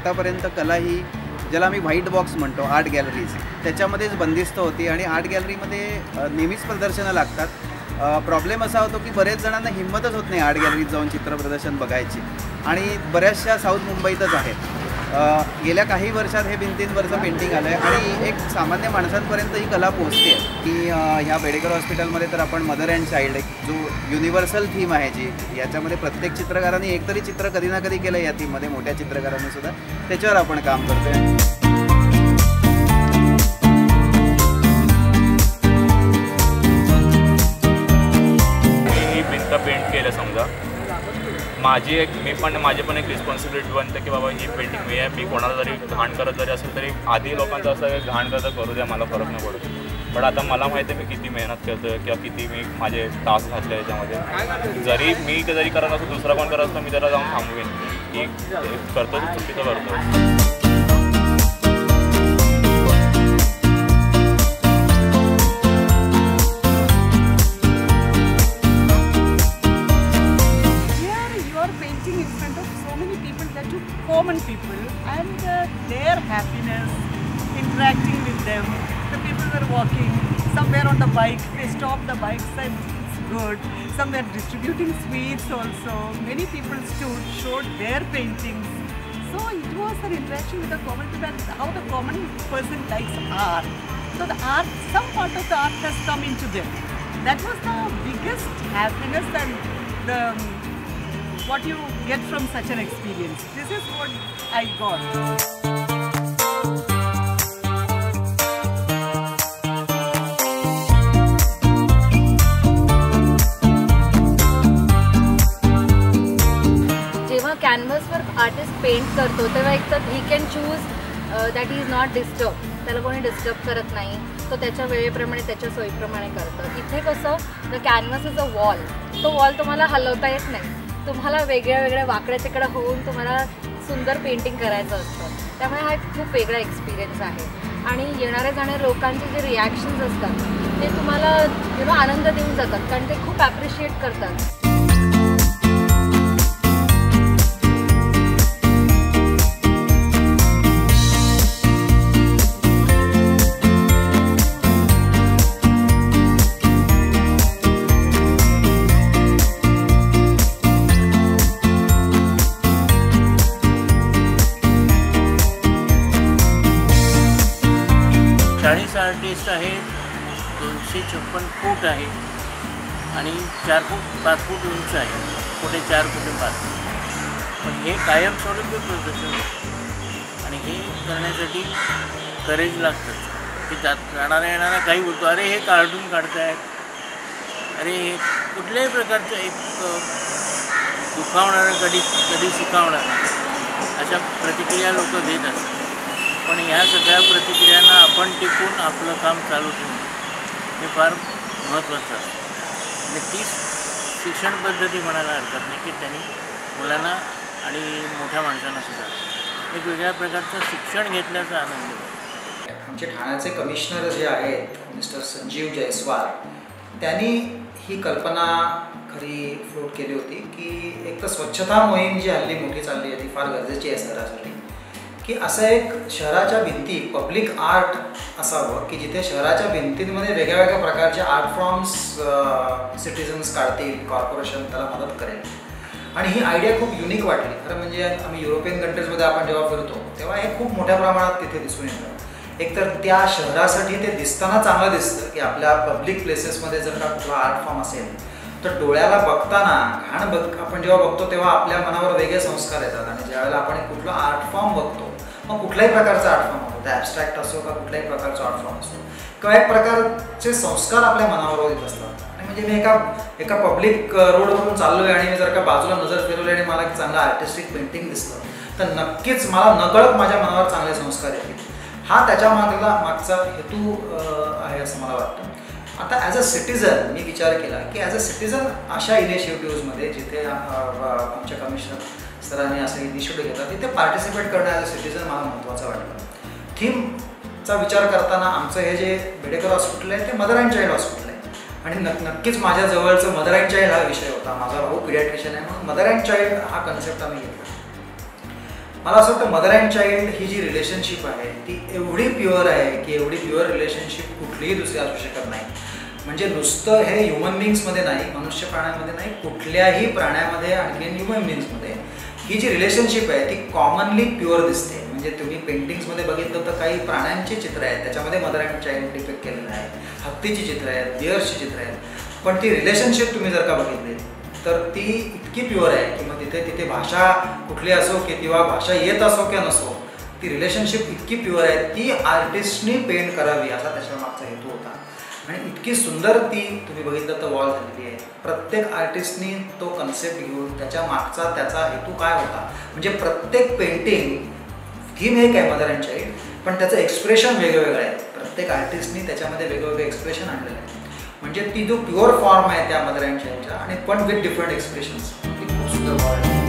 आत्तापर्यंत कला ही ज्याला आम्ही व्हाईट बॉक्स म्हणतो आर्ट गॅलरीज त्याच्यामध्येच बंदिस्त होती आणि आर्ट गॅलरीमध्ये नेहमीच प्रदर्शनं लागतात. प्रॉब्लेम असा होतो की बरेच जणांना हिंमतच होत नाही आर्ट गॅलरीत जाऊन चित्रप्रदर्शन बघायची. आणि बऱ्याचशा साऊथ मुंबईतच आहेत. गेल्या काही वर्षात हे भिंतींवरचं पेंटिंग आलं आहे आणि एक सामान्य माणसांपर्यंत ही कला पोहोचते की ह्या बेडेकर हॉस्पिटलमध्ये तर आपण मदर अँड चाइल्ड एक जो युनिव्हर्सल थीम आहे जी याच्यामध्ये प्रत्येक चित्रकाराने एकतरी चित्र कधी ना कधी केलं या थीममध्ये मोठ्या चित्रकारांनी सुद्धा त्याच्यावर आपण काम करतोय. माझी एक मी पण माझी पण एक रिस्पॉन्सिबिलिटी बनते की बाबा ही पेंटिंग मी आहे मी कोणाला जरी घाण करत जरी असेल तरी आधी लोकांचं असं घाण करत करू द्या मला फरक नाही पडतो पण आता मला माहिती आहे मी किती मेहनत करतो किंवा किती मी माझे टास्क घातले याच्यामध्ये. जरी मी जरी करत असतो दुसरा कोण करत असतो मी त्याला जाऊन थांबवेन. की करतो चुकीचं करतो them. The people were walking, somewhere on the bike, they stopped the bikes and it's good. Some were distributing sweets also. Many people stood, showed their paintings. So it was an interaction with the common people how the common person likes art. So the art, some part of the art has come into them. That was the biggest happiness and the what you get from such an experience. This is what I got. Artist paint करतो तेव्हा एक तर ही can choose that is not disturb त्याला कोणी disturb करत नाही. तो त्याच्या वेळेप्रमाणे त्याच्या सोयीप्रमाणे करतं. इथे कसं the canvas is a wall तो वॉल तुम्हाला हलवता येत नाही. तुम्हाला वेगळ्या वेगळ्या वाकड्या तिकडे होऊन तुम्हाला सुंदर पेंटिंग करायचं असतं. त्यामुळे हा एक खूप वेगळा एक्सपिरियन्स आहे. आणि येणाऱ्या जाणाऱ्या लोकांचे जे रिॲक्शन्स असतात ते तुम्हाला यु नो आनंद देऊन जातात. कारण ते खूप ॲप्रिशिएट करतात. छप्पन फूट आहे. आणि चार फूट पाच फूट उंच आहे. कुठे चार कुठे पाच पण हे कायमस्वरूपी प्रदर्शन होतं. आणि हे करण्यासाठी करेज लागतं. की जात जाणारा येणारा काही बोलतो अरे हे कार्टून काढतायत. अरे हे कुठल्याही प्रकारचं एक दुखावणारं कधी कधी सुखावणार. अशा प्रतिक्रिया लोक देत असतात. पण ह्या सगळ्या प्रतिक्रियांना आपण टिकून आपलं काम चालू ठेवणं हे फार महत्त्वाचं असतं. आणि ती शिक्षण पद्धती म्हणायला हरकत नाही की त्यांनी मुलांना आणि मोठ्या माणसांना सुद्धा एक वेगळ्या प्रकारचं शिक्षण घेतल्याचा आनंद आमचे ठाण्याचे कमिशनर जे आहेत मिस्टर संजीव जयस्वाल त्यांनी ही कल्पना खरी फ्लोट केली होती की एक तर स्वच्छता मोहीम जी हल्ली मोठी चालली आहे ती फार गरजेची आहे शहरासाठी की असं एक शहराच्या भिंती पब्लिक आर्ट असावं की जिथे शहराच्या भिंतींमध्ये वेगळ्या वेगळ्या प्रकारचे आर्ट फॉर्म्स सिटिझन्स काढतील कॉर्पोरेशन त्याला मदत करेल. आणि ही आयडिया खूप युनिक वाटली. खरं म्हणजे आम्ही युरोपियन कंट्रीजमध्ये आपण जेव्हा फिरतो तेव्हा हे खूप मोठ्या प्रमाणात तिथे दिसून येतं. एकतर त्या शहरासाठी ते दिसताना चांगलं दिसतं की आपल्या पब्लिक प्लेसेसमध्ये जर का कुठला आर्ट फॉर्म असेल तर डोळ्याला बघताना घाण बघ आपण जेव्हा बघतो तेव्हा आपल्या मनावर वेगळे संस्कार येतात. आणि ज्यावेळेला आपण एक कुठला आर्ट फॉर्म बघतो मग कुठल्याही प्रकारचा आर्ट फॉर्म होतो ते ॲबस्ट्रॅक्ट असो का कुठल्याही प्रकारचा आर्ट फॉर्म असो किंवा एक प्रकारचे संस्कार आपल्या मनावर येत असतात. आणि म्हणजे मी एका एका पब्लिक रोडवरून चाललो आहे आणि मी जर का बाजूला नजर फिरवली आणि मला एक चांगलं आर्टिस्टिक पेंटिंग दिसलं तर नक्कीच मला नकळत माझ्या मनावर चांगले संस्कार येतील. हा त्याच्या मागला मागचा हेतू आहे असं मला वाटतं. आता ॲज अ सिटिझन मी विचार केला की ॲज अ सिटिझन अशा इनिशिएटिव्हजमध्ये जिथे आमच्या कमिशनर सरांनी असे इनिशिएटिव्ह घेतला तिथे पार्टिसिपेट करणं ॲज अ सिटीजन मला महत्त्वाचं वाटलं थीमचा विचार करताना आमचं हे जे मेडिकल हॉस्पिटल आहे ते मदर अँड चाइल्ड हॉस्पिटल आहे. आणि नक् नक्कीच माझ्या जवळचं मदर अँड चाइल्ड हा विषय होता. माझा भाऊ पिडियाट्रिशियन आहे म्हणून मदर अँड चाइल्ड हा कन्सेप्ट आम्ही घेतला. मला असं वाटतं मदर अँड चाइल्ड ही जी रिलेशनशिप आहे ती एवढी प्युअर आहे की एवढी प्युअर रिलेशनशिप कुठलीही दुसरी असू शकत नाही. म्हणजे नुसतं हे ह्युमन बिंग्समध्ये नाही मनुष्य प्राण्यामध्ये नाही कुठल्याही प्राण्यामध्ये आणखी ह्युमन बिंग्समध्ये ही जी रिलेशनशिप आहे ती कॉमनली प्युअर दिसते. म्हणजे तुम्ही पेंटिंग्समध्ये बघितलं तर काही प्राण्यांची चित्र आहेत त्याच्यामध्ये मदर अँड चाइल्ड डिफेक्ट केलेलं आहे हत्तीची चित्र आहेत बिअर्सची चित्र आहेत. पण ती रिलेशनशिप तुम्ही जर का बघितली तर ती इतकी प्युअर आहे की मग तिथे तिथे भाषा कुठली असो की किंवा भाषा येत असो किंवा नसो ती रिलेशनशिप इतकी प्युअर आहे ती आर्टिस्टनी पेंट करावी असा त्याच्या मागचा हेतू होता. आणि इतकी सुंदर ती तुम्ही बघितलं तर वॉल झालेली आहे. प्रत्येक आर्टिस्टनी तो कन्सेप्ट घेऊन त्याच्या मागचा त्याचा हेतू काय होता? म्हणजे प्रत्येक पेंटिंग थीम एक आहे मदर अँड चाइल्ड पण त्याचं एक्सप्रेशन वेगवेगळं आहे. प्रत्येक आर्टिस्टनी त्याच्यामध्ये वेगवेगळे एक्सप्रेशन आणलेलं आहे. म्हणजे ती जो प्युअर फॉर्म आहे त्या मदर अँड चाइल्डच्या आणि पण विथ डिफरंट एक्सप्रेशन्स ती खूप सुंदर फॉर्म आहे.